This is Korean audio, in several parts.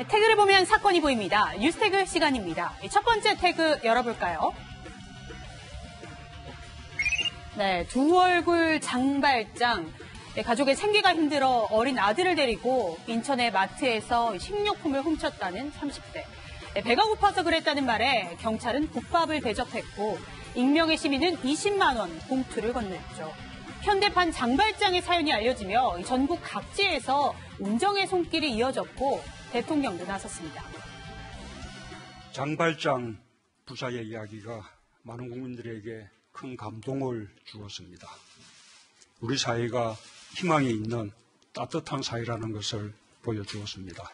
네, 태그를 보면 사건이 보입니다. 뉴스 태그 시간입니다. 첫 번째 태그 열어볼까요? 네, 두 얼굴 장발장. 네, 가족의 생계가 힘들어 어린 아들을 데리고 인천의 마트에서 식료품을 훔쳤다는 30대. 네, 배가 고파서 그랬다는 말에 경찰은 국밥을 대접했고 익명의 시민은 20만 원 봉투를 건넸죠. 현대판 장발장의 사연이 알려지며 전국 각지에서 운정의 손길이 이어졌고 대통령도 나섰습니다. 장발장 부자의 이야기가 많은 국민들에게 큰 감동을 주었습니다. 우리 사회가 희망이 있는 따뜻한 사회라는 것을 보여주었습니다.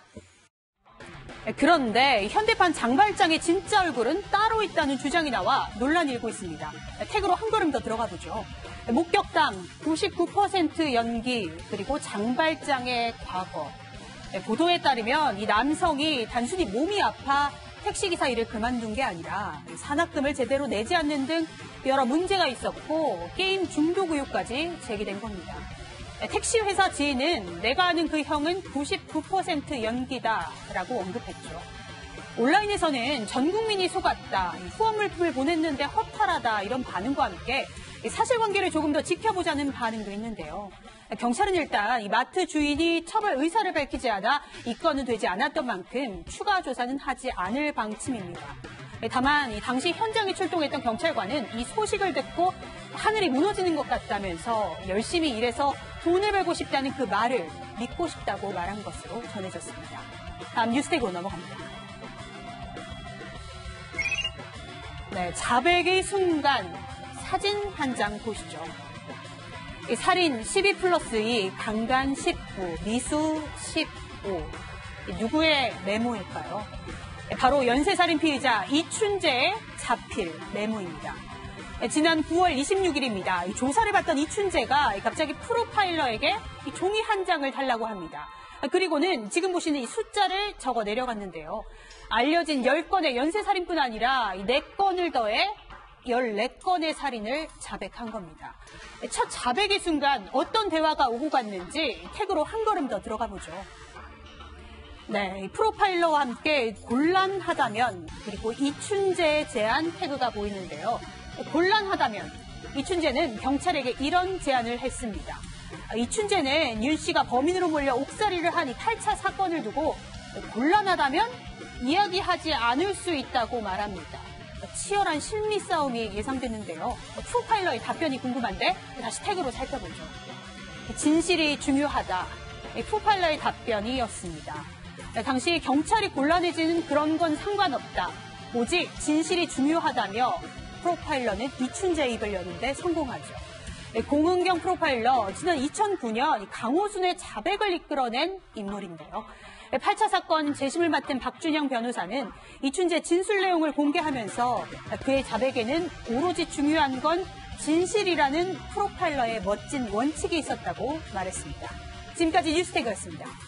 그런데 현대판 장발장의 진짜 얼굴은 따로 있다는 주장이 나와 논란이 일고 있습니다. 태그로 한 걸음 더 들어가 보죠. 목격담 99% 연기 그리고 장발장의 과거. 보도에 따르면 이 남성이 단순히 몸이 아파 택시기사 일을 그만둔 게 아니라 산학금을 제대로 내지 않는 등 여러 문제가 있었고 게임 중독 의혹까지 제기된 겁니다. 택시 회사 지인은 내가 아는 그 형은 99% 연기다라고 언급했죠. 온라인에서는 전 국민이 속았다, 후원 물품을 보냈는데 허탈하다 이런 반응과 함께 사실관계를 조금 더 지켜보자는 반응도 있는데요. 경찰은 일단 이 마트 주인이 처벌 의사를 밝히지 않아 입건은 되지 않았던 만큼 추가 조사는 하지 않을 방침입니다. 다만 당시 현장에 출동했던 경찰관은 이 소식을 듣고 하늘이 무너지는 것 같다면서 열심히 일해서 돈을 벌고 싶다는 그 말을 믿고 싶다고 말한 것으로 전해졌습니다. 다음 뉴스테이로 넘어갑니다. 네, 자백의 순간 사진 한 장 보시죠. 살인 12 플러스 2, 강간 19, 미수 15. 누구의 메모일까요? 바로 연쇄살인 피의자 이춘재의 자필 메모입니다. 지난 9월 26일입니다. 조사를 받던 이춘재가 갑자기 프로파일러에게 종이 한 장을 달라고 합니다. 그리고는 지금 보시는 이 숫자를 적어 내려갔는데요. 알려진 10건의 연쇄살인뿐 아니라 4건을 더해 14건의 살인을 자백한 겁니다. 첫 자백의 순간 어떤 대화가 오고 갔는지 태그로 한 걸음 더 들어가 보죠. 네, 프로파일러와 함께 곤란하다면 그리고 이춘재의 제안 태그가 보이는데요. 곤란하다면 이춘재는 경찰에게 이런 제안을 했습니다. 이춘재는 윤 씨가 범인으로 몰려 옥살이를 한이 8차 사건을 두고 곤란하다면 이야기하지 않을 수 있다고 말합니다. 치열한 심리 싸움이 예상되는데요. 프로파일러의 답변이 궁금한데 다시 태그로 살펴보죠. 진실이 중요하다. 프로파일러의 답변이었습니다. 당시 경찰이 곤란해지는 그런 건 상관없다. 오직 진실이 중요하다며 프로파일러는 이춘재 입을 여는데 성공하죠. 공은경 프로파일러 지난 2009년 강호순의 자백을 이끌어낸 인물인데요. 8차 사건 재심을 맡은 박준영 변호사는 이춘재 진술 내용을 공개하면서 그의 자백에는 오로지 중요한 건 진실이라는 프로파일러의 멋진 원칙이 있었다고 말했습니다. 지금까지 뉴스태그였습니다.